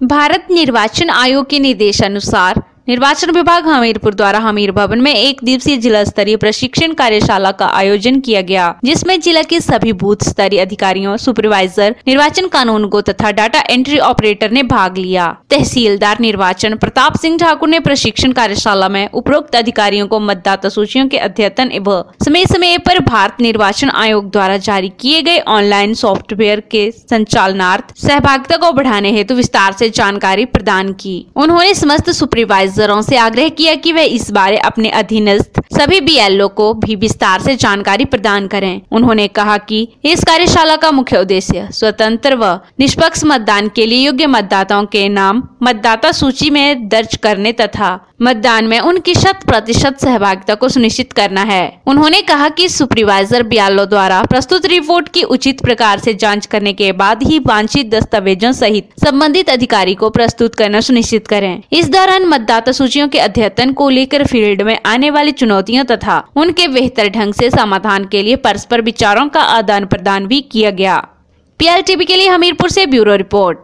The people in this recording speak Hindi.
भारत निर्वाचन आयोग के निर्देशानुसार निर्वाचन विभाग हमीरपुर द्वारा हमीर भवन में एक दिवसीय जिला स्तरीय प्रशिक्षण कार्यशाला का आयोजन किया गया, जिसमें जिला के सभी बूथ स्तरीय अधिकारियों, सुपरवाइजर, निर्वाचन कानून को तथा डाटा एंट्री ऑपरेटर ने भाग लिया। तहसीलदार निर्वाचन प्रताप सिंह ठाकुर ने प्रशिक्षण कार्यशाला में उपरोक्त अधिकारियों को मतदाता सूचियों के अध्ययन एवं समय समय पर भारत निर्वाचन आयोग द्वारा जारी किए गए ऑनलाइन सॉफ्टवेयर के संचालनार्थ सहभागिता को बढ़ाने हेतु विस्तार से जानकारी प्रदान की। उन्होंने समस्त सुपरवाइजर अफसरों से आग्रह किया कि वह इस बारे अपने अधीनस्थ सभी बीएलओ को भी विस्तार से जानकारी प्रदान करें। उन्होंने कहा कि इस कार्यशाला का मुख्य उद्देश्य स्वतंत्र व निष्पक्ष मतदान के लिए योग्य मतदाताओं के नाम मतदाता सूची में दर्ज करने तथा मतदान में उनकी शत प्रतिशत सहभागिता को सुनिश्चित करना है। उन्होंने कहा कि सुपरवाइजर बियालो द्वारा प्रस्तुत रिपोर्ट की उचित प्रकार से जाँच करने के बाद ही वांछित दस्तावेजों सहित संबंधित अधिकारी को प्रस्तुत करना सुनिश्चित करें। इस दौरान मतदाता सूचियों के अध्ययन को लेकर फ़ील्ड में आने वाली चुनौतियों तथा उनके बेहतर ढंग से समाधान के लिए परस्पर विचारों का आदान प्रदान भी किया गया। पी के लिए हमीरपुर से ब्यूरो रिपोर्ट।